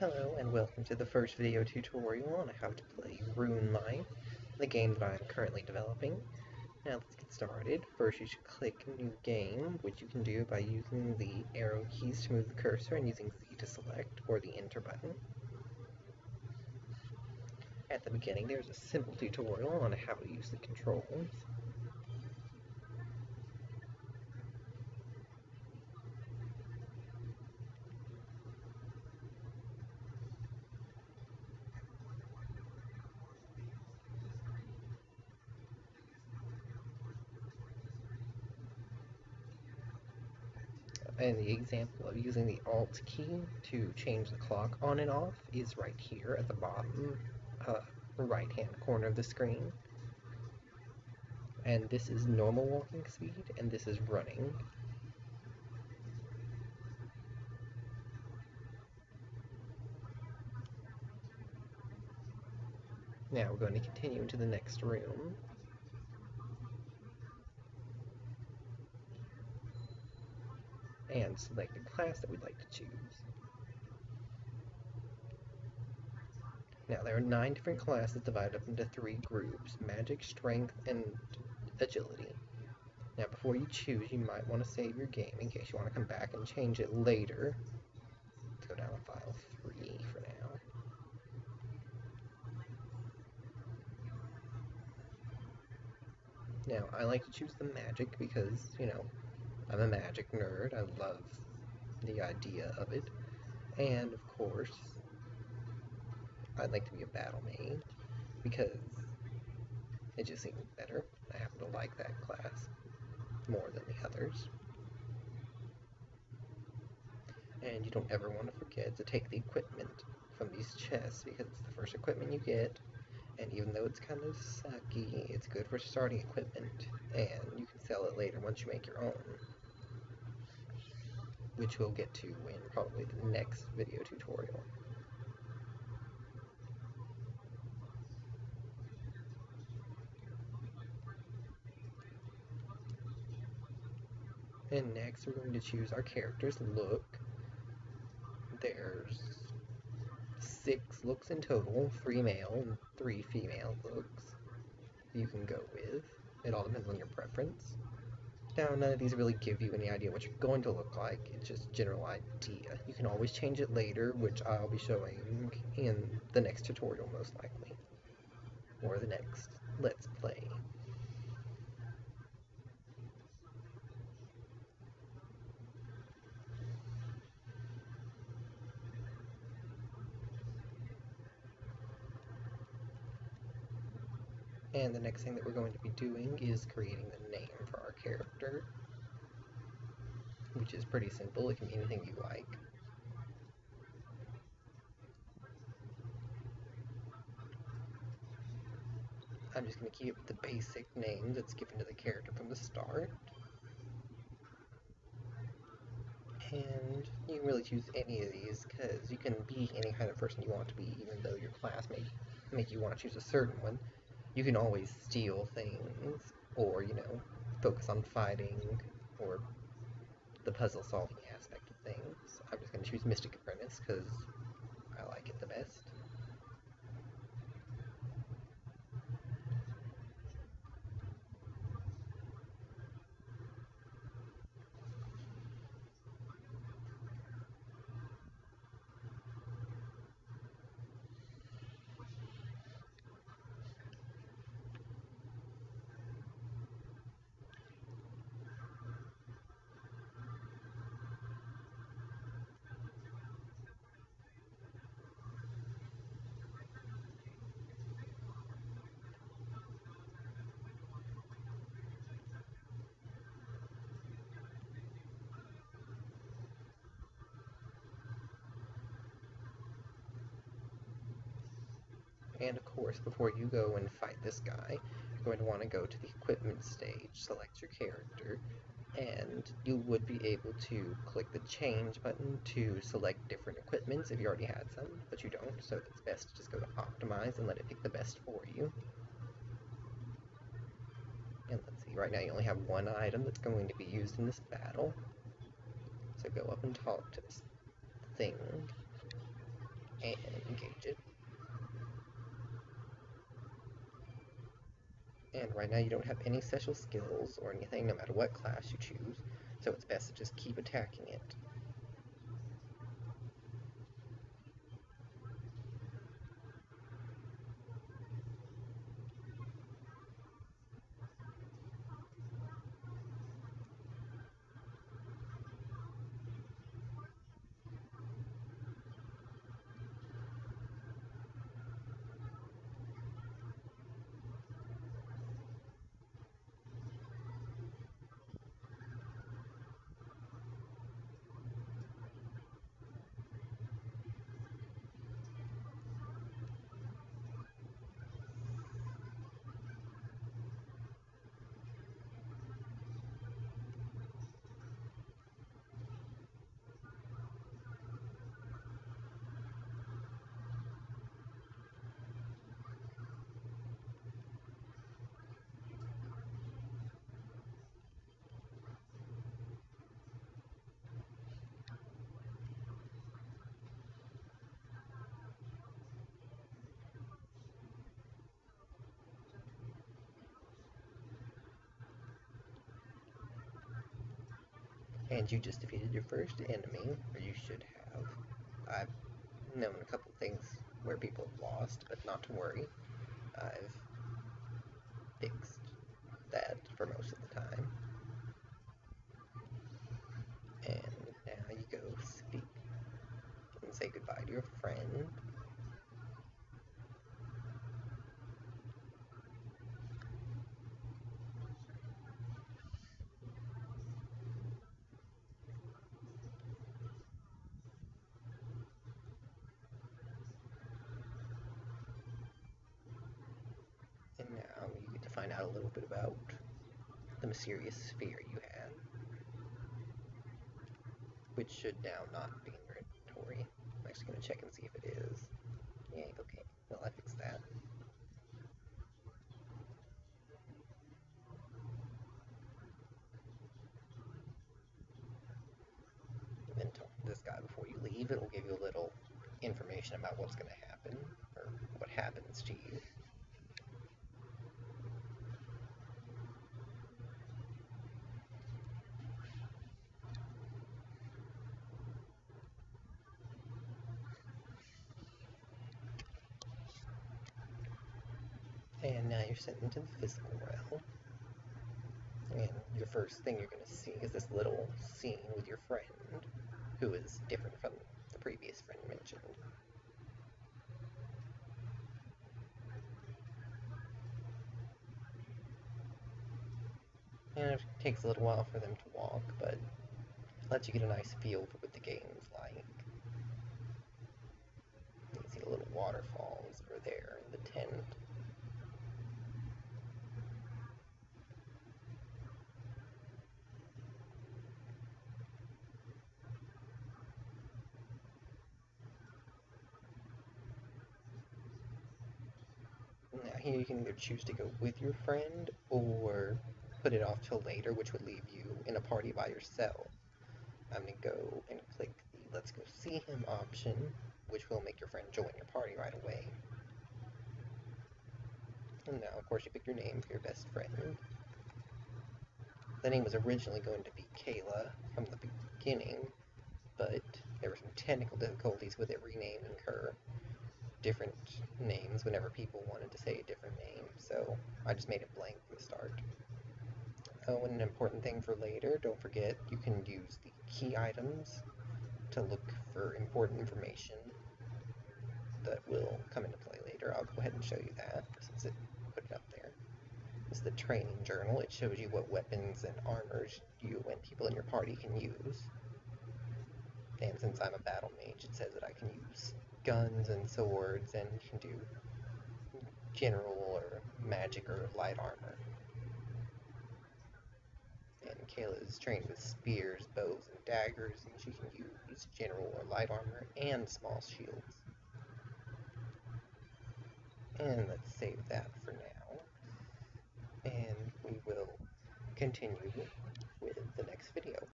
Hello and welcome to the first video tutorial on how to play Rune Life, the game that I'm currently developing. Now let's get started. First you should click New Game, which you can do by using the arrow keys to move the cursor and using Z to select, or the Enter button. At the beginning there's a simple tutorial on how to use the controls. And the example of using the Alt key to change the clock on and off is right here at the bottom uh, right hand corner of the screen. And this is normal walking speed, and this is running. Now we're going to continue into the next room. And select the class that we'd like to choose. Now there are nine different classes divided up into three groups, magic, strength, and agility. Now before you choose, you might want to save your game in case you want to come back and change it later. Let's go down to file 3 for now. Now, I like to choose the magic because, you know, I'm a magic nerd. I love the idea of it. And, of course, I'd like to be a battle mage because it just seems better. I happen to like that class more than the others. And you don't ever want to forget to take the equipment from these chests because it's the first equipment you get. And even though it's kind of sucky, it's good for starting equipment. And you can sell it later once you make your own which we'll get to in probably the next video tutorial. And next we're going to choose our character's look. There's six looks in total, three male and three female looks you can go with. It all depends on your preference. Now, none of these really give you any idea what you're going to look like, it's just general idea. You can always change it later, which I'll be showing in the next tutorial most likely, or the next Let's Play. And the next thing that we're going to be doing is creating the name for our character, which is pretty simple. It can be anything you like. I'm just going to keep the basic name that's given to the character from the start. And you can really choose any of these because you can be any kind of person you want to be even though your class may make you want to choose a certain one you can always steal things, or, you know, focus on fighting, or the puzzle solving aspect of things. I'm just going to choose Mystic Apprentice because I like it the best. And of course, before you go and fight this guy, you're going to want to go to the equipment stage, select your character, and you would be able to click the change button to select different equipments if you already had some, but you don't, so it's best to just go to optimize and let it pick the best for you. And let's see, right now you only have one item that's going to be used in this battle. So go up and talk to this thing and engage it. And right now you don't have any special skills or anything, no matter what class you choose, so it's best to just keep attacking it. And you just defeated your first enemy, or you should have. I've known a couple things where people have lost, but not to worry. I've fixed that for most of the time. And now you go speak and say goodbye to your friend. Now you get to find out a little bit about the mysterious sphere you had, which should now not be in your inventory. I'm actually going to check and see if it is. Yeah, okay. Well, I fixed that. Then talk to this guy before you leave. It'll give you a little information about what's going to happen, or what happens to you. And now you're sent into the physical realm. And your first thing you're going to see is this little scene with your friend, who is different from the previous friend mentioned. And it takes a little while for them to walk, but lets you get a nice feel for what the game's like. You can see the little waterfalls over there in the tent. Now here you can either choose to go with your friend or put it off till later, which would leave you in a party by yourself. I'm going to go and click the Let's Go See Him option, which will make your friend join your party right away. And now, of course, you pick your name for your best friend. The name was originally going to be Kayla from the beginning, but there were some technical difficulties with it renaming her different names whenever people wanted to say a different name, so I just made it blank from the start. Oh, and an important thing for later, don't forget you can use the key items to look for important information that will come into play later. I'll go ahead and show you that since it put it up there. This is the training journal. It shows you what weapons and armors you and people in your party can use. And since I'm a battle mage, it says that I can use guns and swords and can do general or magic or light armor. And Kayla is trained with spears, bows, and daggers, and she can use general or light armor and small shields. And let's save that for now. And we will continue with the next video.